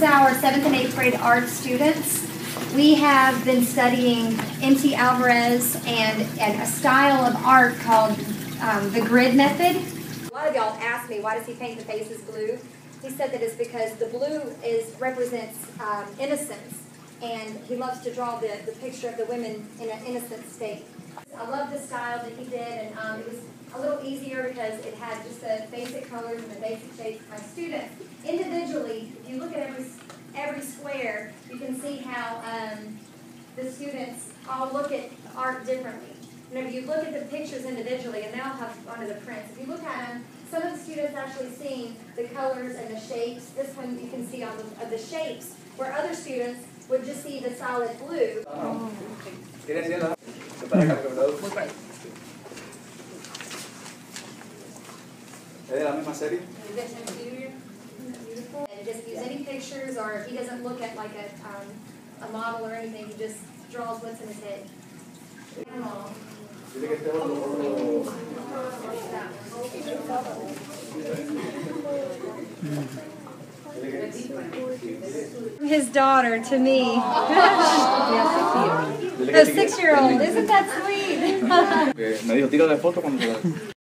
is our seventh and eighth grade art students. We have been studying Inti Alvarez and, and a style of art called um, the grid method. A lot of y'all asked me, why does he paint the faces blue? He said that it's because the blue is represents um, innocence, and he loves to draw the, the picture of the women in an innocent state. I love the style that he did, and um, it was a little easier because it had just the basic colors and the basic shapes my students. Individually, if you look at every every square, you can see how um, the students all look at art differently. Whenever you look at the pictures individually, and now I'll have one of the prints, if you look at them, some of the students actually see the colors and the shapes. This one you can see all the, of the shapes, where other students would just see the solid blue. Oh. ¿Es de la misma serie? And just use any pictures, or if he doesn't look at like a, um, a model or anything, he just draws what's in his head. Dile que este otro. His daughter to me. The six-year-old, isn't that sweet? me dijo, tira foto cuando se la-